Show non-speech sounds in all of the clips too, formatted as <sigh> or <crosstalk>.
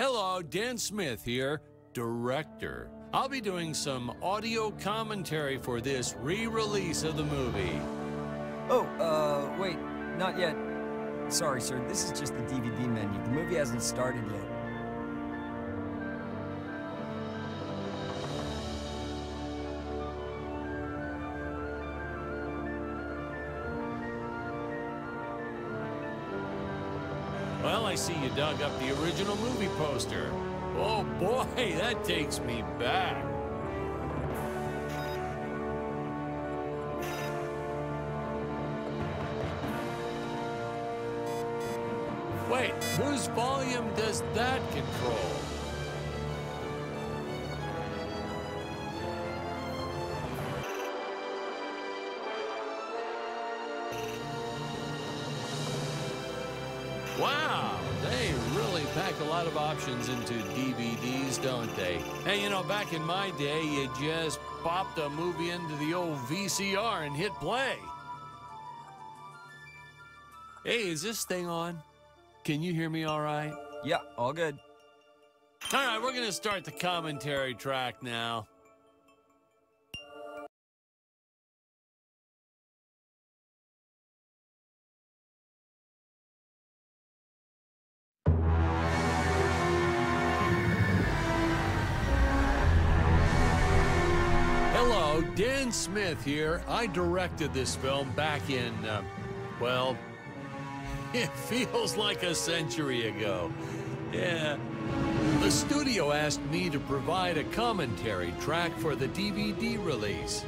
Hello, Dan Smith here, director. I'll be doing some audio commentary for this re-release of the movie. Oh, uh, wait, not yet. Sorry, sir, this is just the DVD menu. The movie hasn't started yet. I see you dug up the original movie poster. Oh boy, <laughs> that takes me back. Wait, whose volume does that control? A lot of options into DVDs, don't they? Hey, you know, back in my day, you just popped a movie into the old VCR and hit play. Hey, is this thing on? Can you hear me all right? Yeah, all good. All right, we're going to start the commentary track now. Dan Smith here. I directed this film back in, uh, well, <laughs> it feels like a century ago. Yeah. The studio asked me to provide a commentary track for the DVD release.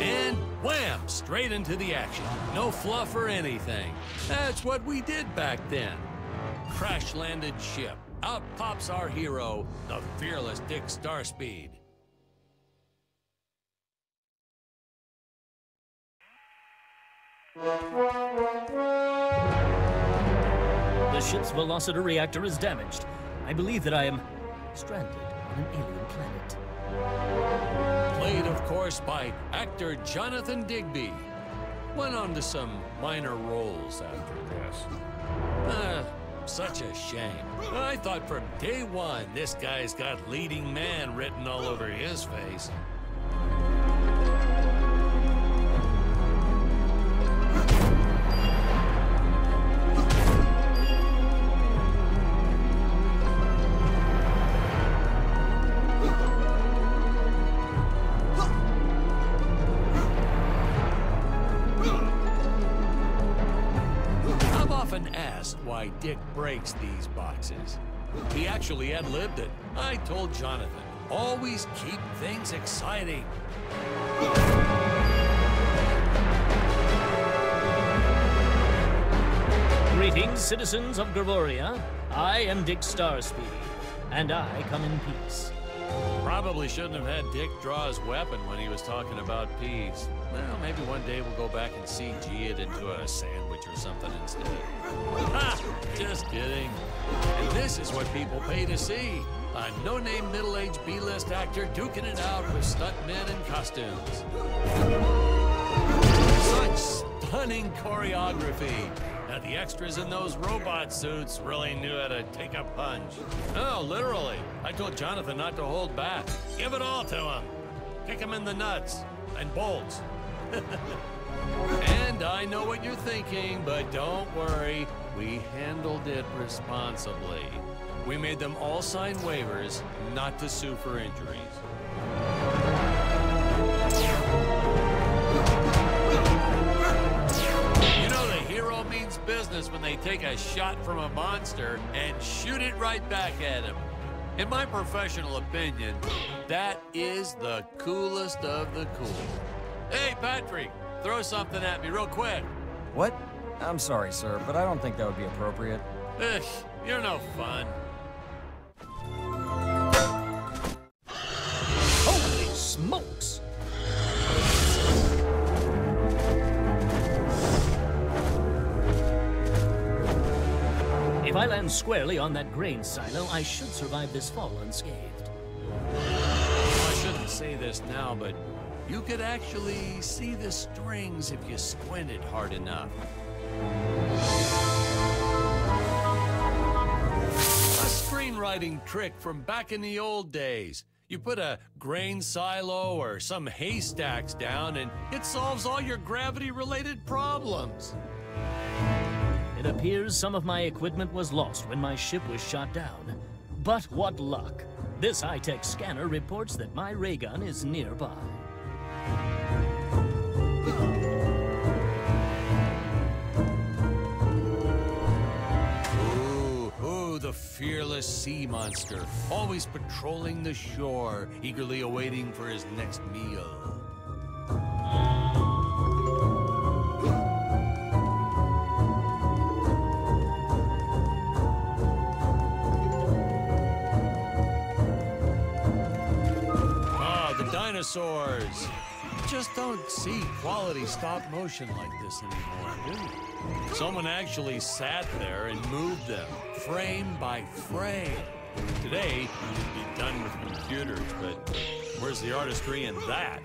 And wham, straight into the action. No fluff or anything. That's what we did back then. Crash landed ship. Out pops our hero, the fearless Dick Starspeed. The ship's velocity reactor is damaged. I believe that I am stranded on an alien planet. Played, of course, by actor Jonathan Digby. Went on to some minor roles after this. Ah, such a shame. I thought from day one this guy's got leading man written all over his face. Why Dick breaks these boxes. He actually ad libbed it. I told Jonathan, always keep things exciting. Greetings, citizens of Gravoria. I am Dick Starspeed, and I come in peace. Probably shouldn't have had Dick draw his weapon when he was talking about peace. Well, maybe one day we'll go back and CG it into a sandwich or something instead. Ha! Just kidding. And this is what people pay to see. A no-name middle-aged B-list actor duking it out with stuntmen in costumes. Such stunning choreography. Now, the extras in those robot suits really knew how to take a punch. Oh, literally. I told Jonathan not to hold back. Give it all to him. Kick him in the nuts and bolts. <laughs> and I know what you're thinking, but don't worry. We handled it responsibly. We made them all sign waivers not to sue for injuries. You know the hero means business when they take a shot from a monster and shoot it right back at him. In my professional opinion, that is the coolest of the cool. Hey, Patrick, throw something at me real quick. What? I'm sorry, sir, but I don't think that would be appropriate. Ugh, you're no fun. Holy smokes! If I land squarely on that grain silo, I should survive this fall unscathed. I shouldn't say this now, but you could actually see the strings if you squinted hard enough. A screenwriting trick from back in the old days. You put a grain silo or some haystacks down, and it solves all your gravity related problems. It appears some of my equipment was lost when my ship was shot down. But what luck! This high tech scanner reports that my ray gun is nearby. The fearless sea monster, always patrolling the shore, eagerly awaiting for his next meal. Ah, the dinosaurs. Just don't see quality stop motion like this anymore, do? Someone actually sat there and moved them, frame by frame. Today, you'd be done with computers, but where's the artistry in that?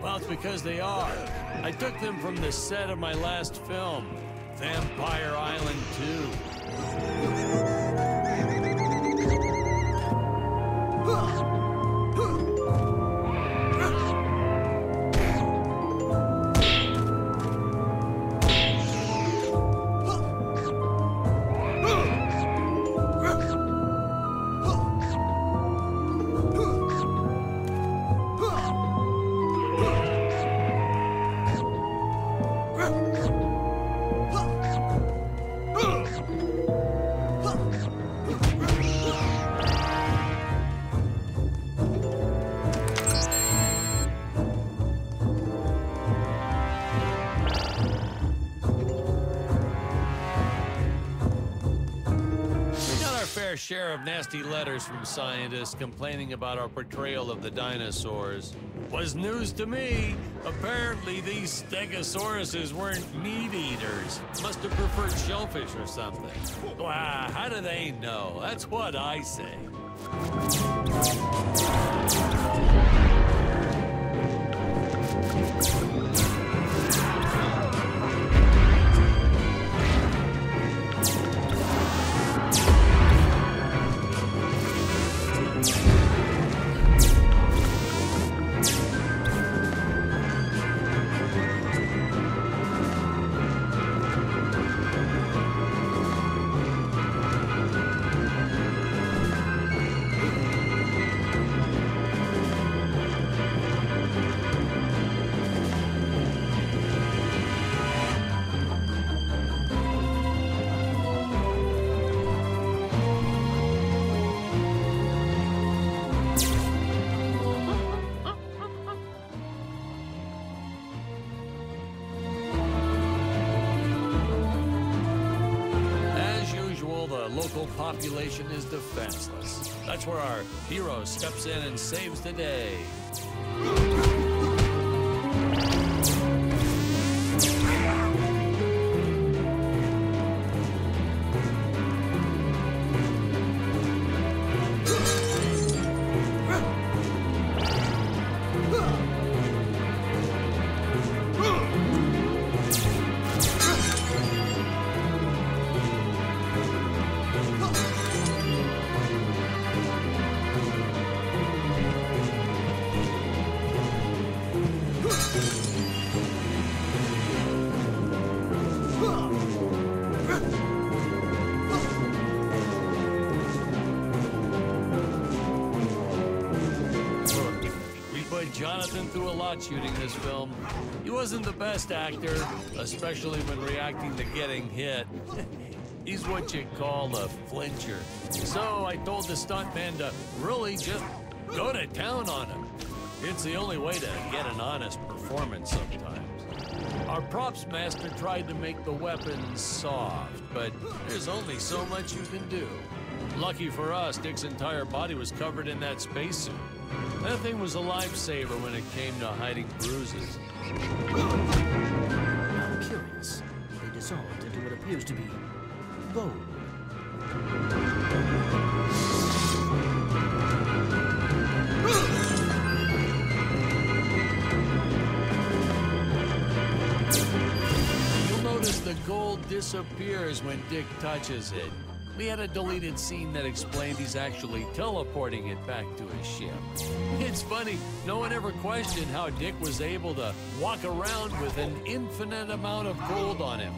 Well, it's because they are. I took them from the set of my last film, Vampire Island 2. Fair share of nasty letters from scientists complaining about our portrayal of the dinosaurs. Was news to me. Apparently, these stegosauruses weren't meat eaters. Must have preferred shellfish or something. Wow, how do they know? That's what I say. Population is defenseless. That's where our hero steps in and saves the day. Jonathan threw a lot shooting this film. He wasn't the best actor, especially when reacting to getting hit. <laughs> He's what you call a flincher. So I told the stuntman to really just go to town on him. It's the only way to get an honest performance sometimes. Our props master tried to make the weapons soft, but there's only so much you can do. Lucky for us, Dick's entire body was covered in that spacesuit. That thing was a lifesaver when it came to hiding bruises. I'm curious. They dissolved into what appears to be gold. You'll notice the gold disappears when Dick touches it. We had a deleted scene that explained he's actually teleporting it back to his ship. It's funny, no one ever questioned how Dick was able to walk around with an infinite amount of gold on him.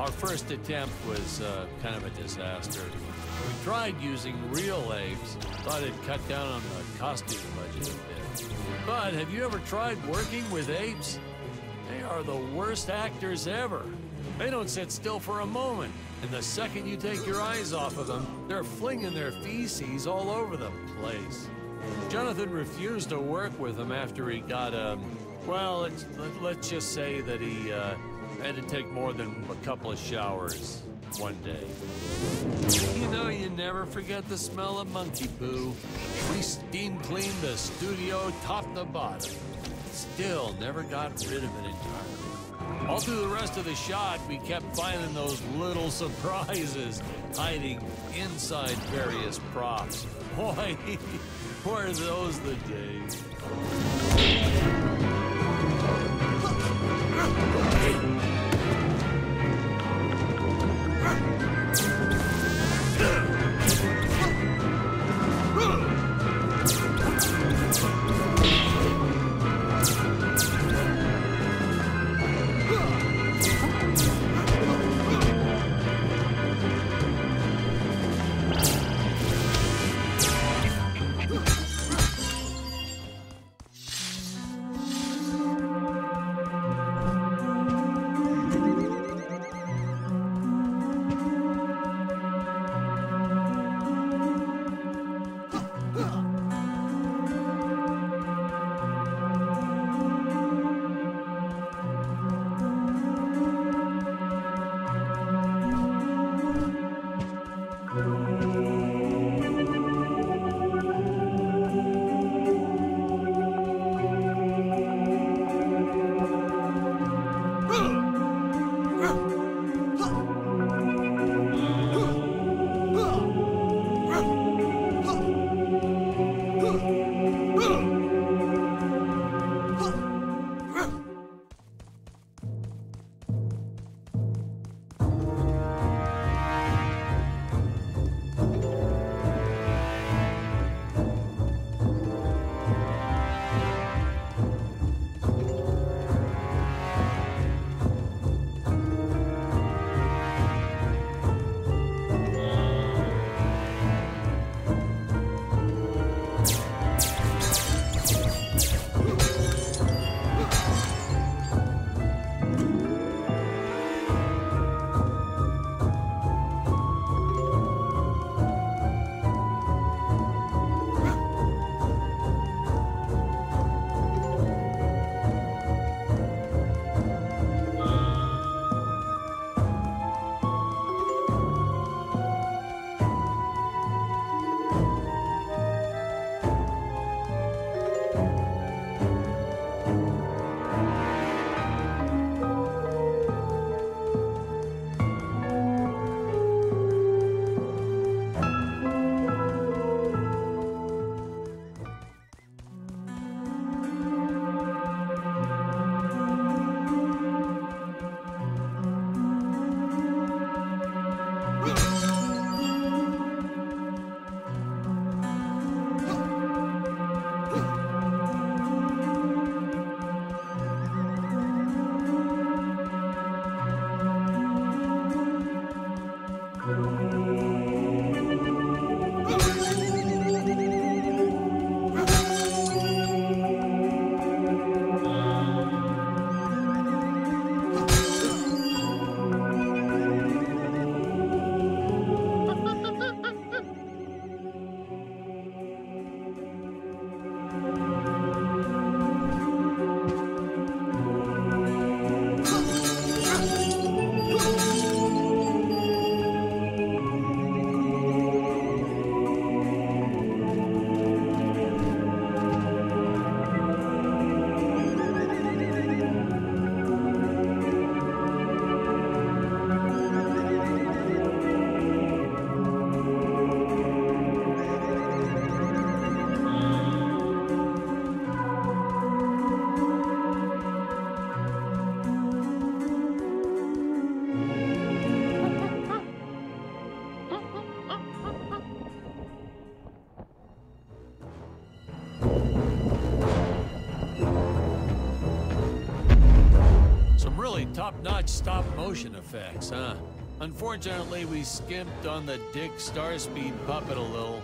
Our first attempt was uh, kind of a disaster. We tried using real apes, thought it'd cut down on the costume budget a bit. But have you ever tried working with apes? They are the worst actors ever. They don't sit still for a moment, and the second you take your eyes off of them, they're flinging their feces all over the place. Jonathan refused to work with them after he got, um, well, let's, let's just say that he uh, had to take more than a couple of showers one day. You know, you never forget the smell of monkey poo. We steam cleaned the studio top to bottom. Still never got rid of it entirely. All through the rest of the shot, we kept finding those little <laughs> surprises hiding inside various props. <laughs> Boy, were those the days. <laughs> top-notch stop-motion effects, huh? Unfortunately, we skimped on the Dick Starspeed puppet a little.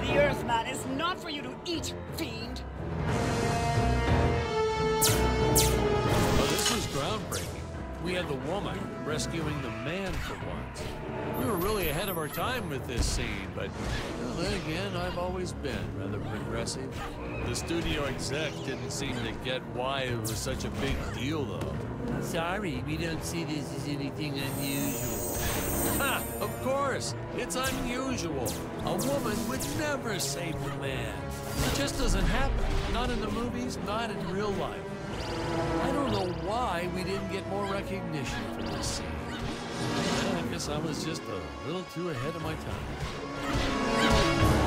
The Earthman is not for you to eat, fiend. Oh, this was groundbreaking. We had the woman rescuing the man for once. We were really ahead of our time with this scene, but well, then again, I've always been rather progressive. The studio exec didn't seem to get why it was such a big deal, though. Sorry, we don't see this as anything unusual. Ha! Of course! It's unusual. A woman would never save a man. It just doesn't happen. Not in the movies, not in real life. I don't know why we didn't get more recognition for this scene. I guess I was just a little too ahead of my time.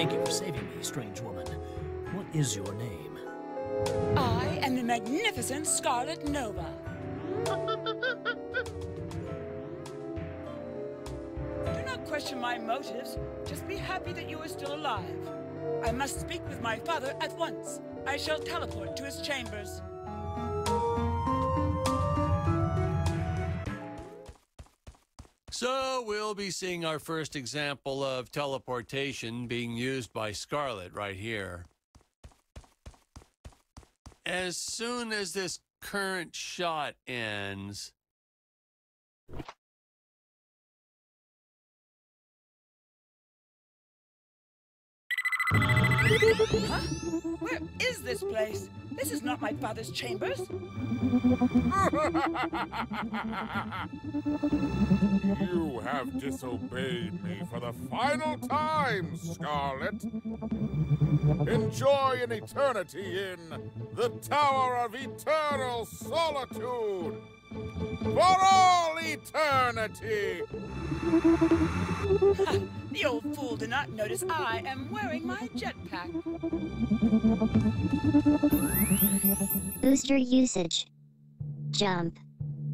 Thank you for saving me, strange woman. What is your name? I am the magnificent Scarlet Nova. Do not question my motives. Just be happy that you are still alive. I must speak with my father at once. I shall teleport to his chambers. So we'll be seeing our first example of teleportation being used by Scarlet right here. As soon as this current shot ends, Huh? Where is this place? This is not my father's chambers. You have disobeyed me for the final time, Scarlet. Enjoy an eternity in the Tower of Eternal Solitude. For all eternity! <laughs> The old fool did not notice I am wearing my jetpack. Booster usage. Jump.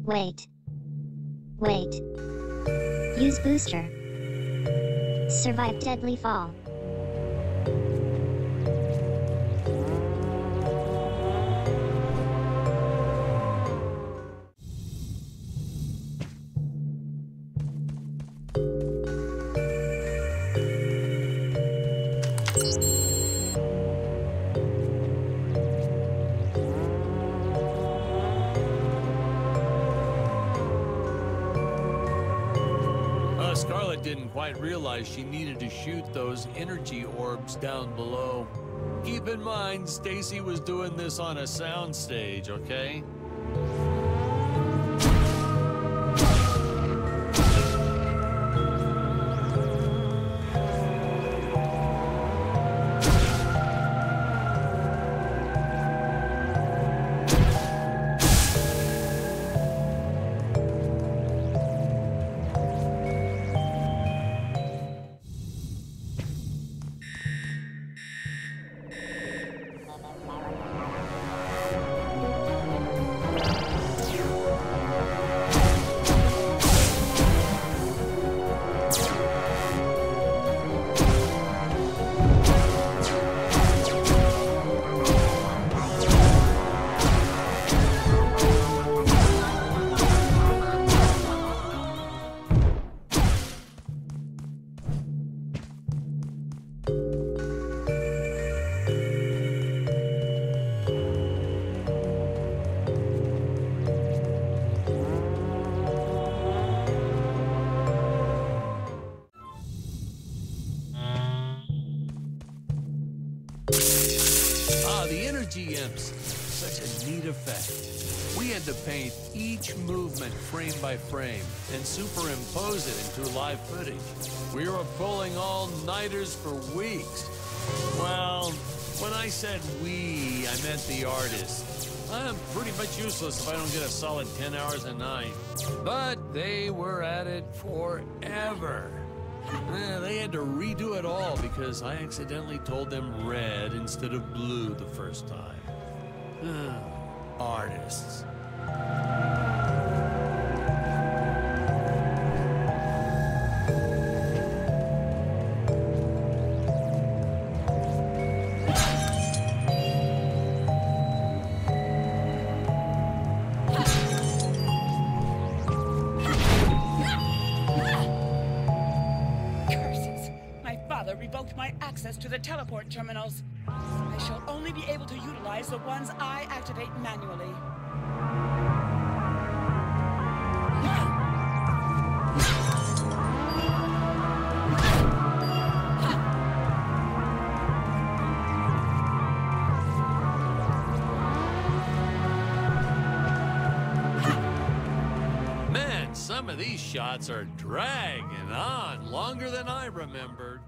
Wait. Wait. Use booster. Survive deadly fall. Scarlet didn't quite realize she needed to shoot those energy orbs down below. Keep in mind, Stacy was doing this on a soundstage, okay? Effect. We had to paint each movement frame by frame and superimpose it into live footage. We were pulling all-nighters for weeks. Well, when I said we, I meant the artists. I'm pretty much useless if I don't get a solid 10 hours a night. But they were at it forever. Eh, they had to redo it all because I accidentally told them red instead of blue the first time. <sighs> <sighs> Artists. Curses! My father revoked my access to the teleport terminals. Only be able to utilize the ones I activate manually. Man, some of these shots are dragging on longer than I remembered.